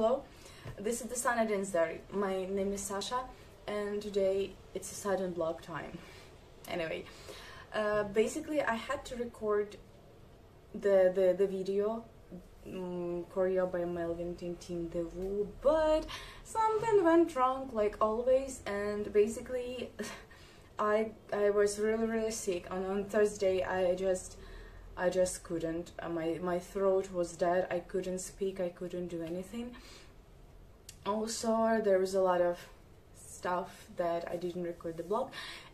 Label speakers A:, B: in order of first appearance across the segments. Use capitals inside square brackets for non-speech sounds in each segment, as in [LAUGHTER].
A: hello. This is the Sana Diary. My name is Sasha, and today it's a sudden blog time. Anyway, uh, basically, I had to record the the, the video um, choreo by Melvin Timtim Woo, but something went wrong, like always, and basically, [LAUGHS] I I was really really sick. And on Thursday, I just I just couldn't. Uh, my my throat was dead. I couldn't speak. I couldn't do anything. Also, there was a lot of stuff that I didn't record the blog.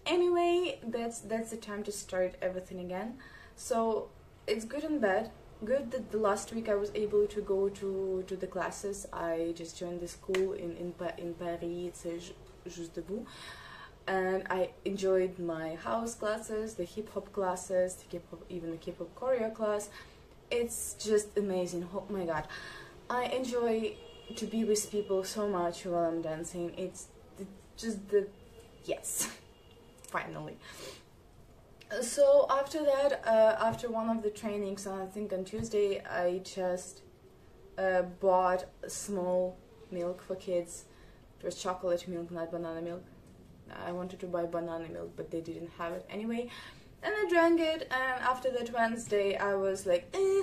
A: Anyway, that's that's the time to start everything again. So it's good and bad. Good that the last week I was able to go to to the classes. I just joined the school in in in Paris. It's Juste Debout and I enjoyed my house classes, the hip hop classes, the hip hop, even the hip hop choreo class. It's just amazing. Oh my god, I enjoy to be with people so much while I'm dancing. It's, just the yes, [LAUGHS] finally. So after that, uh, after one of the trainings, I think on Tuesday, I just uh, bought small milk for kids. It was chocolate milk, not banana milk I wanted to buy banana milk, but they didn't have it anyway. And I drank it, and after that Wednesday, I was like, eh.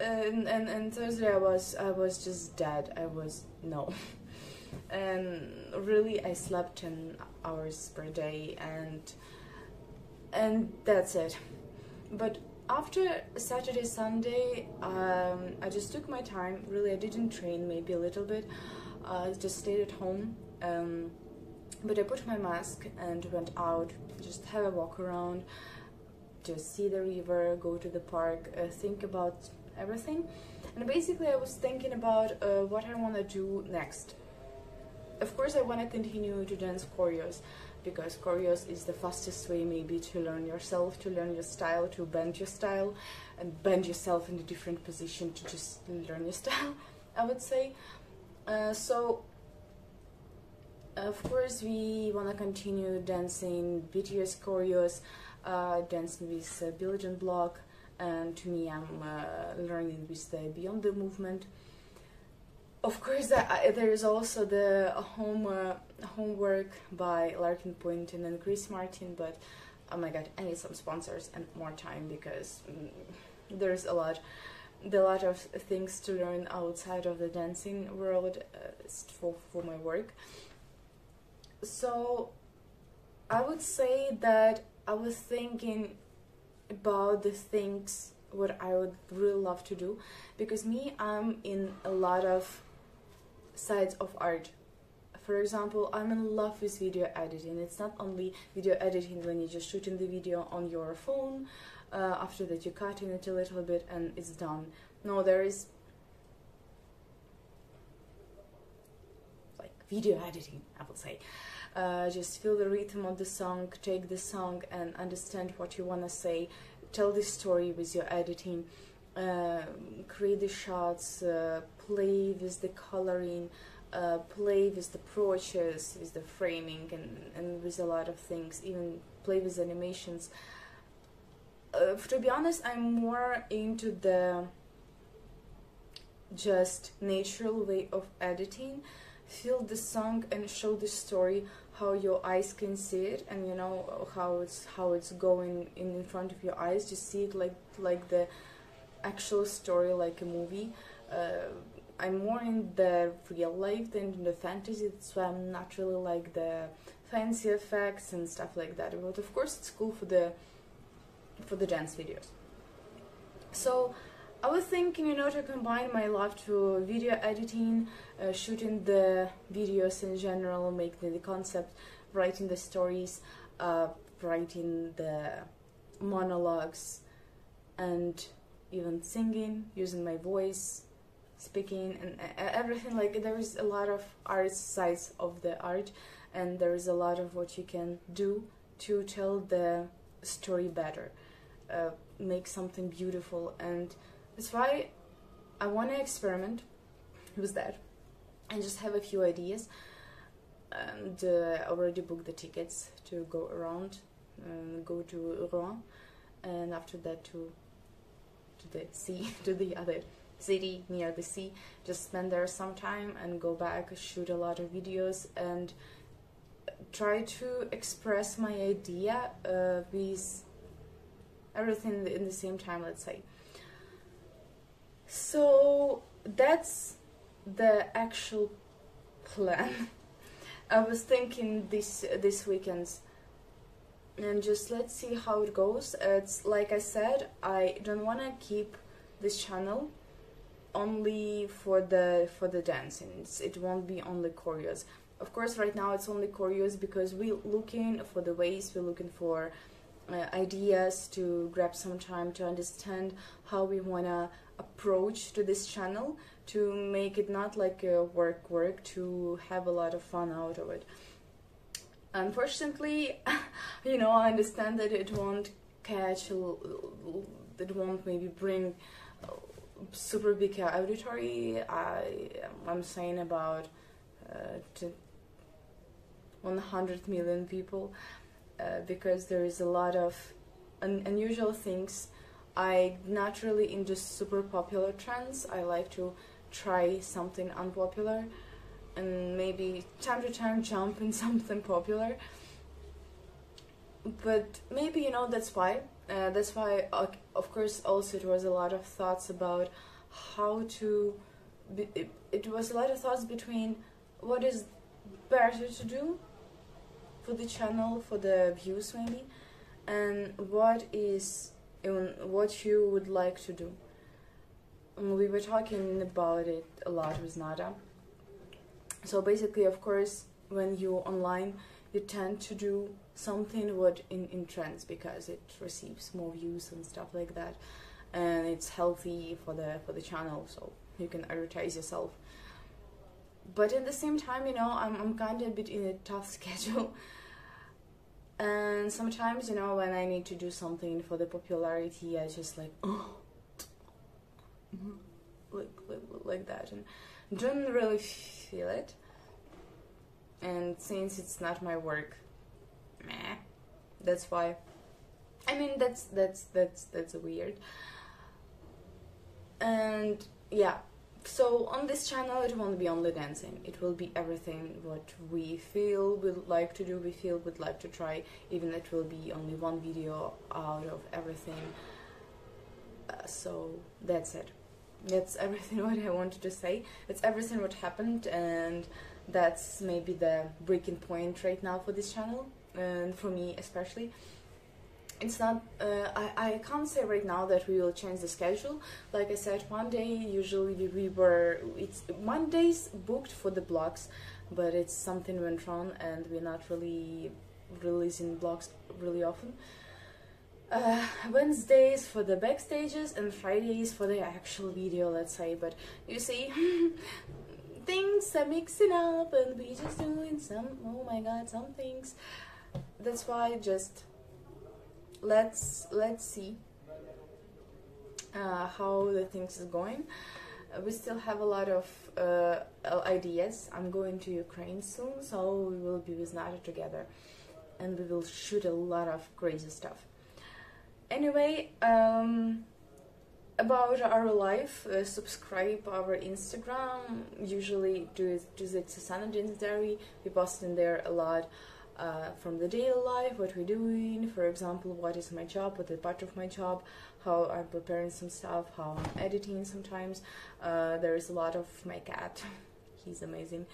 A: And, and, and Thursday, I was I was just dead. I was no. [LAUGHS] and really, I slept 10 hours per day, and and that's it. But after Saturday, Sunday, um, I just took my time. Really, I didn't train, maybe a little bit. I uh, just stayed at home. Um, but I put my mask and went out, just have a walk around, just see the river, go to the park, uh, think about everything. And basically I was thinking about uh, what I want to do next. Of course I want to continue to dance choreos because choreos is the fastest way maybe to learn yourself, to learn your style, to bend your style and bend yourself in a different position to just learn your [LAUGHS] style, I would say. Uh, so of course we want to continue dancing BTS choreos, uh, dancing with uh, Billie Jean Block, and to me I'm uh, learning with the Beyond the movement. Of course, there is also the home uh, homework by Larkin Poynton and Chris Martin, but oh my god, I need some sponsors and more time because mm, there's a lot, a lot of things to learn outside of the dancing world uh, for for my work so I would say that I was thinking about the things what I would really love to do because me I'm in a lot of sides of art. For example I'm in love with video editing. It's not only video editing when you're just shooting the video on your phone uh, after that you're cutting it a little bit and it's done. No there is like video editing I would say uh, just feel the rhythm of the song, take the song and understand what you want to say, tell the story with your editing, uh, create the shots, uh, play with the coloring, uh, play with the approaches, with the framing and, and with a lot of things, even play with animations. To be honest, I'm more into the just natural way of editing. Feel the song and show the story how your eyes can see it and you know how it's how it's going in, in front of your eyes. Just see it like like the actual story like a movie? Uh, I'm more in the real life than in the fantasy. That's why I'm not really like the fancy effects and stuff like that. But of course it's cool for the for the dance videos. So I was thinking, you know, to combine my love to video editing, uh, shooting the videos in general, making the concept, writing the stories, uh, writing the monologues, and even singing, using my voice, speaking, and everything. Like there is a lot of art sides of the art, and there is a lot of what you can do to tell the story better, uh, make something beautiful and that's why I want to experiment. With that and just have a few ideas. And uh, already booked the tickets to go around and go to Rouen. And after that to to the sea [LAUGHS] to the other city near the sea. Just spend there some time and go back shoot a lot of videos and try to express my idea uh, with everything in the same time let's say so that's the actual plan. [LAUGHS] I was thinking this this weekends and just let's see how it goes. It's like i said i don't want to keep this channel only for the for the dancing. It's, it won't be only choreos. Of course right now it's only choreos because we're looking for the ways we're looking for uh, ideas to grab some time to understand how we want to approach to this channel to make it not like a work work to have a lot of fun out of it. Unfortunately [LAUGHS] you know i understand that it won't catch it won't maybe bring super big auditory. I i'm saying about uh, to 100 million people uh, because there is a lot of un unusual things i naturally into super popular trends i like to try something unpopular and maybe time to time jump in [LAUGHS] something popular. But maybe you know that's why uh, that's why uh, of course also it was a lot of thoughts about how to be, it, it was a lot of thoughts between what is better to do for the channel for the views maybe and what is what you would like to do. We were talking about it a lot with Nada. So basically of course when you're online you tend to do something what in, in trends because it receives more views and stuff like that. And it's healthy for the for the channel so you can advertise yourself. But at the same time you know I'm, I'm kind of a bit in a tough [LAUGHS] schedule and sometimes you know when I need to do something for the popularity I just like oh [SNIFFS] like, like, like that. And don't really feel it. And since it's not my work meh. That's why. I mean that's that's that's that's weird. And yeah so on this channel it won't be only dancing. It will be everything what we feel we'd like to do we feel we'd like to try. Even it will be only one video out of everything. Uh, so that's it. That's everything [LAUGHS] what I wanted to say. It's everything what happened and that's maybe the breaking point right now for this channel and for me especially it's not uh, I, I can't say right now that we will change the schedule. Like I said Monday usually we were it's Mondays booked for the blocks but it's something went wrong and we're not really releasing blogs really often. Uh, Wednesdays for the backstages and Fridays for the actual video let's say. But you see [LAUGHS] things are mixing up and we just doing some oh my god some things. That's why just let's let's see uh, how the things is going uh, we still have a lot of uh, ideas I'm going to Ukraine soon so we will be with Nada together and we will shoot a lot of crazy stuff anyway um, about our life, uh, subscribe our Instagram. Usually do it, do it Susanna Jeans Diary. We post in there a lot uh, from the daily life, what we're doing. For example, what is my job, what is part of my job, how I'm preparing some stuff, how I'm editing sometimes. Uh, there is a lot of my cat. [LAUGHS] He's amazing.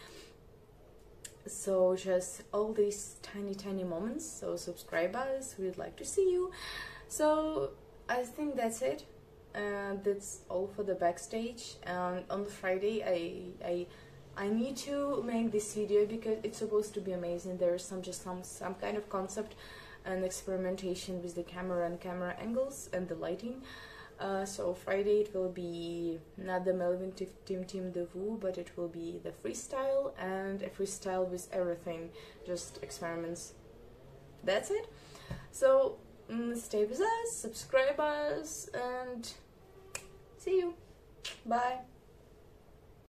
A: So just all these tiny, tiny moments. So subscribe us. We'd like to see you. So I think that's it and that's all for the backstage and on Friday I, I I need to make this video because it's supposed to be amazing there's some just some some kind of concept and experimentation with the camera and camera angles and the lighting uh, so Friday it will be not the Melvin Timtim Devu but it will be the freestyle and a freestyle with everything just experiments that's it so mm, stay with us subscribe us and See you. Bye.